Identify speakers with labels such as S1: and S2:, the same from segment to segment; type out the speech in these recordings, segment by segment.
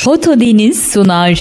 S1: Foto Deniz sunar.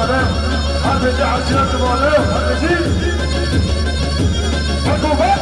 S1: عشرات المالات البس عشرات المالات البس الكوفات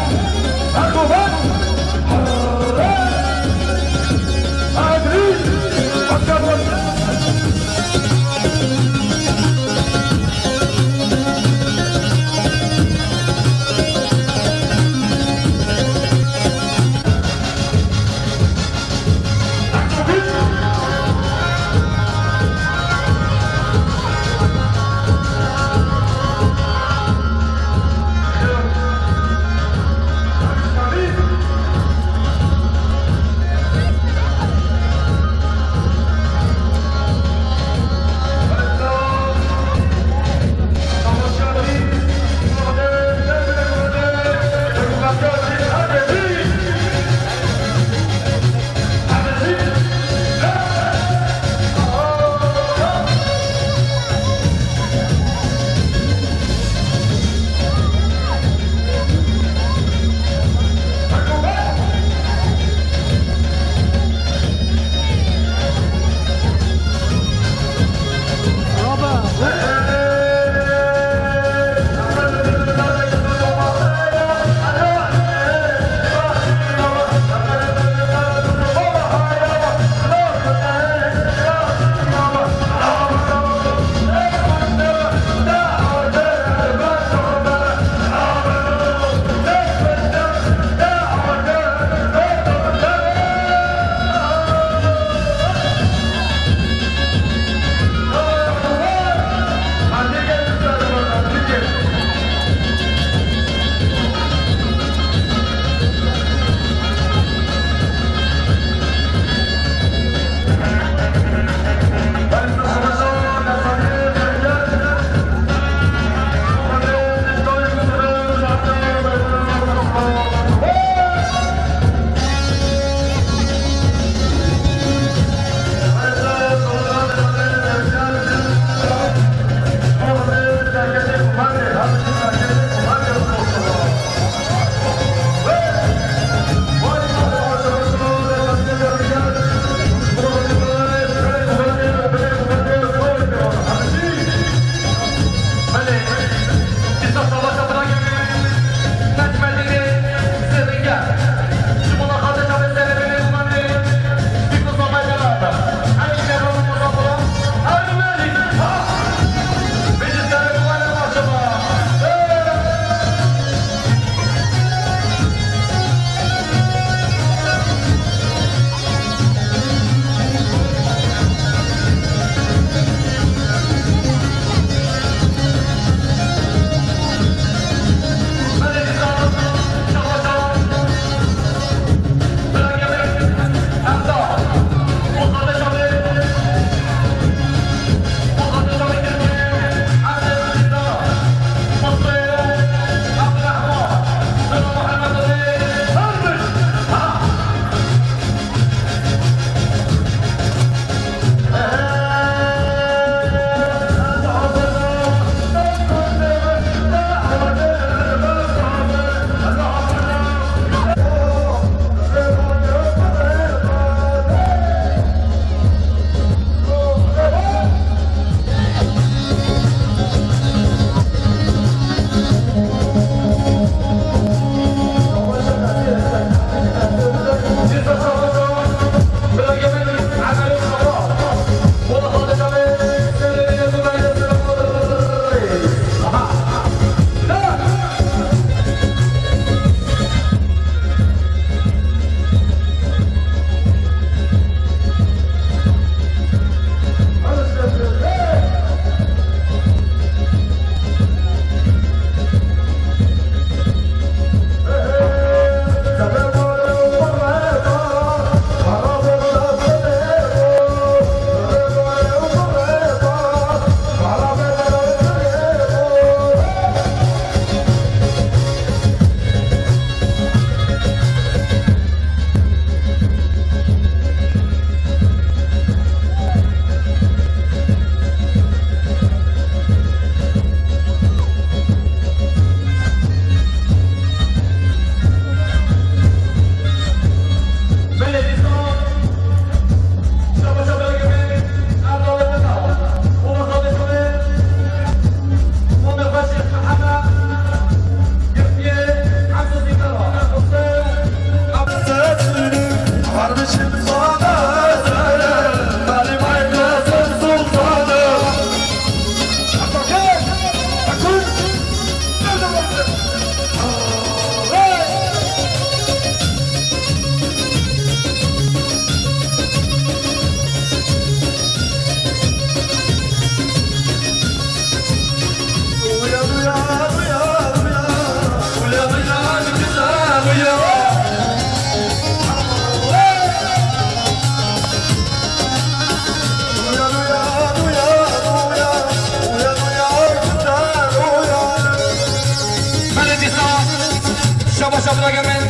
S1: başa başa bırakamen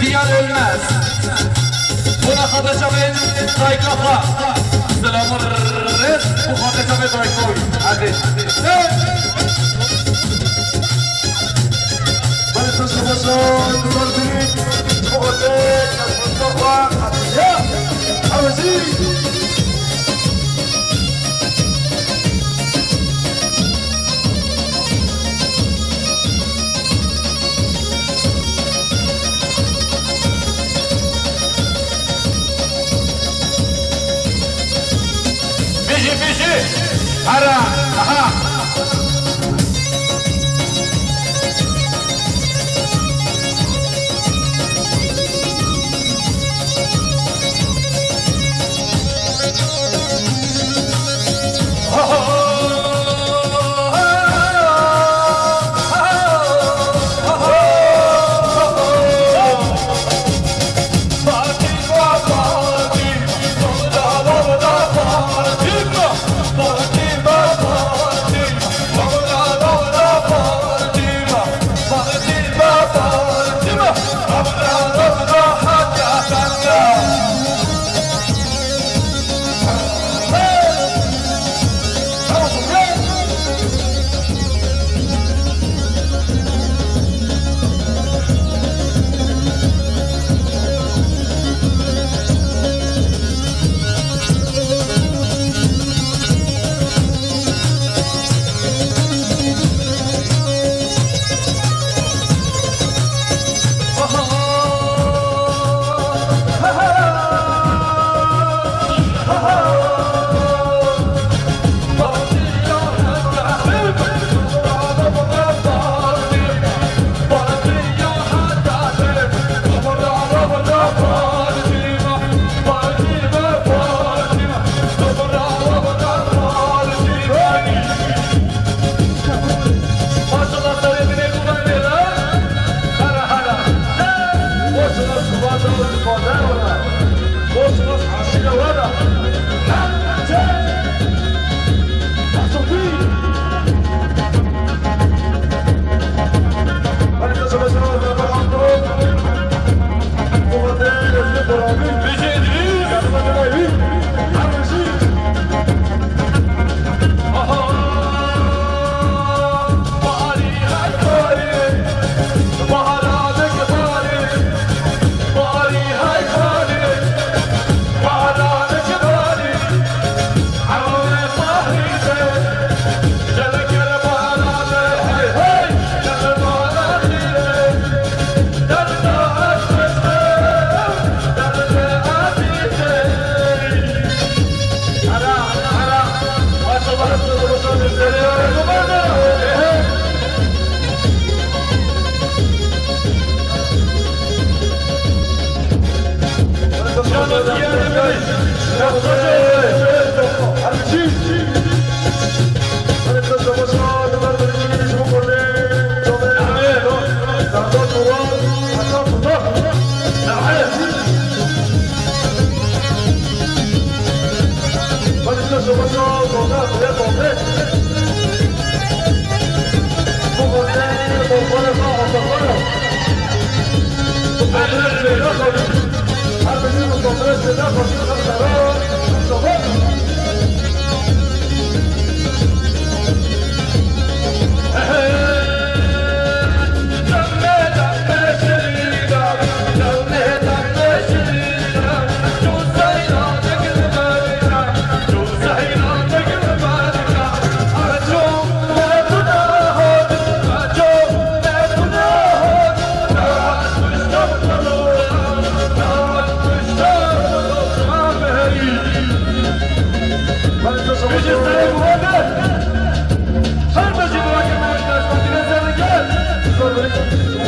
S1: diğer ölmez. Buna kadar çabın daykafa. Selamlar bu kadar çabın daykoy. Hadi.
S2: Manifesto Moção do Norte, Morroteca, Mostofa, Atia, Arazi.
S1: Biji हरा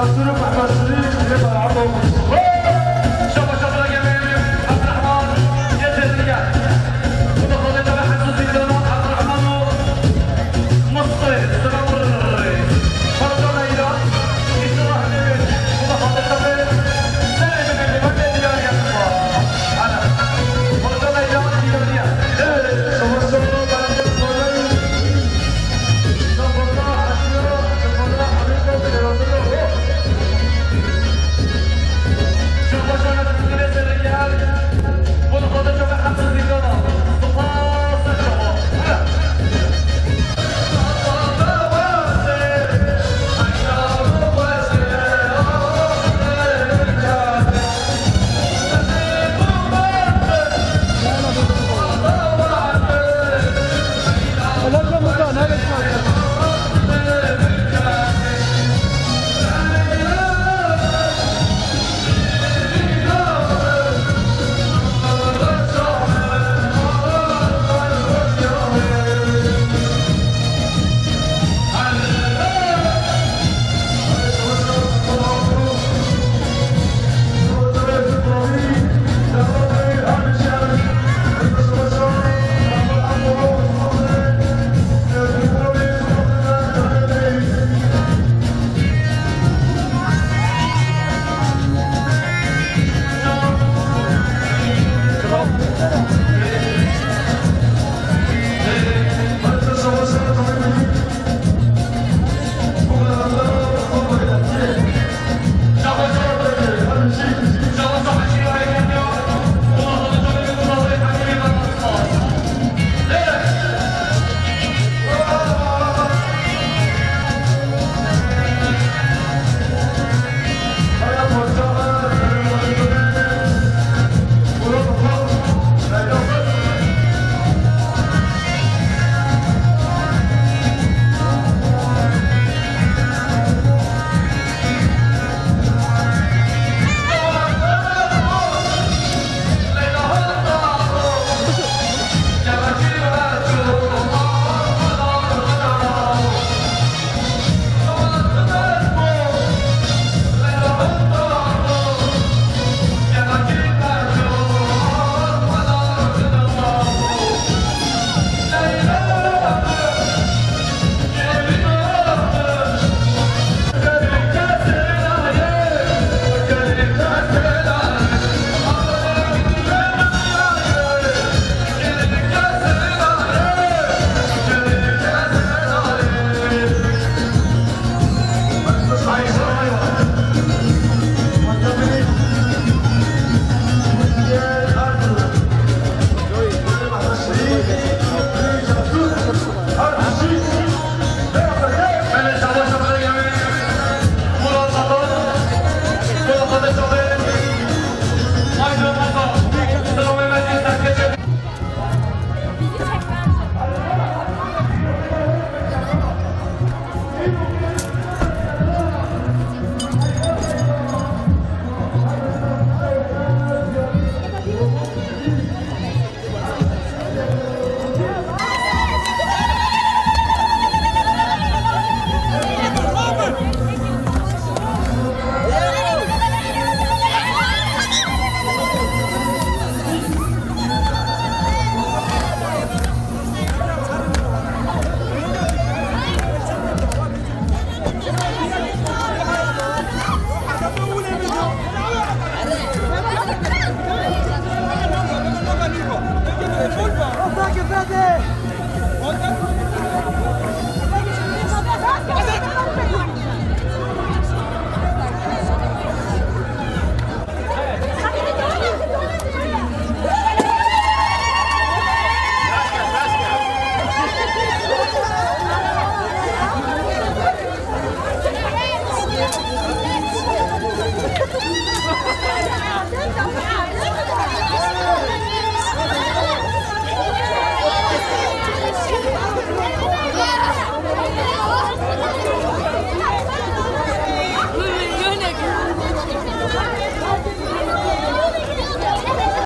S1: Şansını bulmasını bize beraber olmasın.